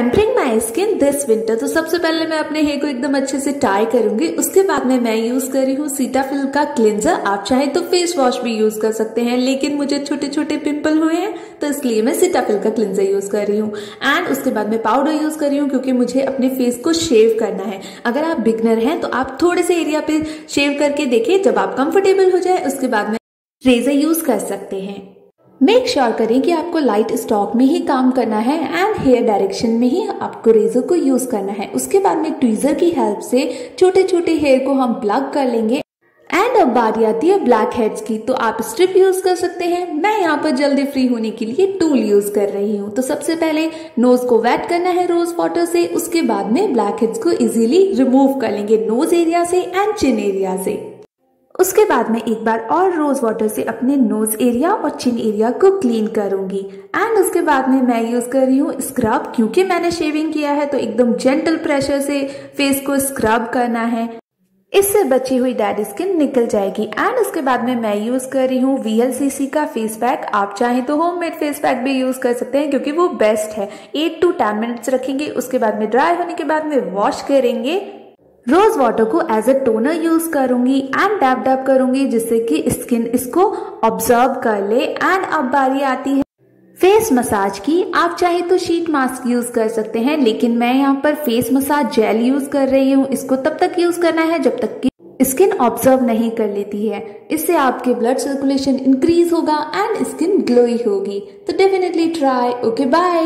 Pampering my skin this winter तो सबसे पहले मैं अपने हेयर को एकदम अच्छे से टाई करूँगी। उसके बाद में मैं यूज़ कर रही हूँ सीटाफिल का क्लिनजर आप चाहे तो फेस वॉश भी यूज़ कर सकते हैं, लेकिन मुझे छोटे छोटे पिंपल हुए हैं तो इसलिए मैं सीटाफिल का क्लिनजर यूज़ कर रही हूँ। एंड उसके बाद में पाउडर यूज़ कर रही हूँ, क्योंकि मुझे अपने फेस को शेव करना है। अगर आप बिगनर हैं तो आप थोड़े से एरिया पे शेव करके देखिए, जब आप कंफर्टेबल हो जाए, उसके बाद में रेजर यूज़ कर सकते हैं। मेक श्योर sure करें कि आपको लाइट स्टॉक में ही काम करना है एंड हेयर डायरेक्शन में ही आपको रेजर को यूज़ करना है। उसके बाद में ट्वीजर की हेल्प से छोटे छोटे हेयर को हम प्लग कर लेंगे। एंड अब बारी आती है ब्लैक हेड्स की तो आप स्ट्रिप यूज़ कर सकते हैं। मैं यहाँ पर जल्दी फ्री होने के लिए टूल यूज़ कर रही हूँ। तो सबसे पहले नोज़ को वेट करना है रोज वाटर से, उसके बाद में ब्लैक हेड्स को इजीली रिमूव कर लेंगे नोज़ एरिया से एंड चिन एरिया से। उसके बाद में एक बार और रोज वाटर से अपने नोज़ एरिया और चिन एरिया को क्लीन करूँगी। एंड उसके बाद में मैं यूज़ कर रही हूँ स्क्रब क्योंकि मैंने शेविंग किया है तो एकदम जेंटल प्रेशर से फेस को स्क्रब करना है। इससे बची हुई डेड स्किन निकल जाएगी। एंड उसके बाद में मैं यूज़ कर रही हूँ वीएलसीसी का फेस पैक आप चाहें तो होम मेड फेस पैक भी यूज़ कर सकते हैं, क्योंकि वो बेस्ट है। एट टू टेन मिनट्स रखेंगे, उसके बाद में ड्राई होने के बाद में वॉश करेंगे। रोज वाटर को एज ए टोनर यूज़ करूँगी एंड डैप डैप करूँगी जिससे कि स्किन इसको ऑब्ज़र्व कर ले एंड अब बारी आती है फेस मसाज की। आप चाहे तो शीट मास्क यूज़ कर सकते हैं, लेकिन मैं यहाँ पर फेस मसाज जेल यूज़ कर रही हूँ। इसको तब तक यूज़ करना है जब तक कि स्किन ऑब्ज़र्व नहीं कर लेती है। इससे आपके ब्लड सर्कुलेशन इंक्रीज होगा एंड स्किन ग्लोई होगी। तो डेफिनेटली ट्राई ओके बाय